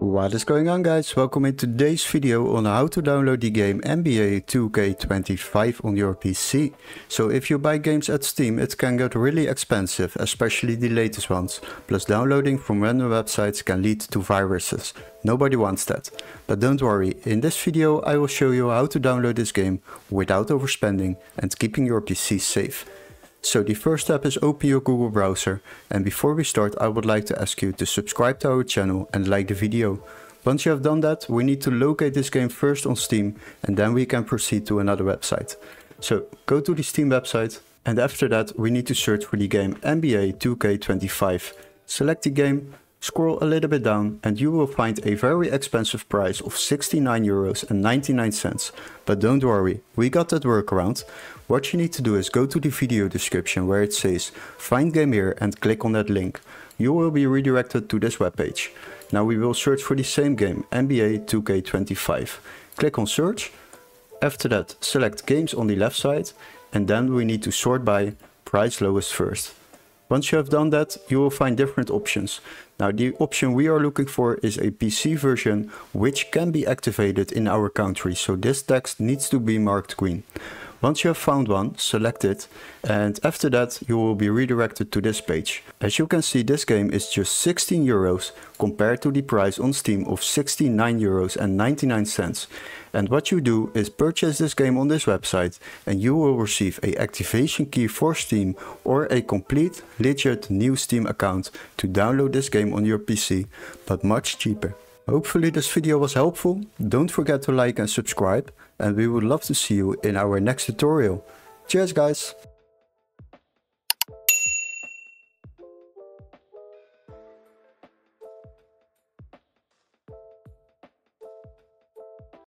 What is going on guys, welcome in today's video on how to download the game NBA 2K25 on your PC. So if you buy games at Steam it can get really expensive, especially the latest ones. Plus downloading from random websites can lead to viruses. Nobody wants that. But don't worry, in this video I will show you how to download this game without overspending and keeping your PC safe. So the first step is open your Google browser and before we start I would like to ask you to subscribe to our channel and like the video. Once you have done that we need to locate this game first on Steam and then we can proceed to another website. So go to the Steam website and after that we need to search for the game NBA 2K25. Select the game, scroll a little bit down and you will find a very expensive price of 69 euros and 99 cents. But don't worry, we got that workaround. What you need to do is go to the video description where it says find game here and click on that link. You will be redirected to this webpage. Now we will search for the same game, NBA 2K25. Click on search. After that select games on the left side and then we need to sort by price lowest first. Once you have done that, you will find different options. Now the option we are looking for is a PC version which can be activated in our country, so this text needs to be marked green. Once you have found one, select it and after that you will be redirected to this page. As you can see this game is just 16 euros compared to the price on Steam of 69 euros and 99 cents. And what you do is purchase this game on this website and you will receive a activation key for Steam or a complete legit new Steam account to download this game on your PC, but much cheaper. Hopefully this video was helpful. Don't forget to like and subscribe and we would love to see you in our next tutorial. Cheers guys!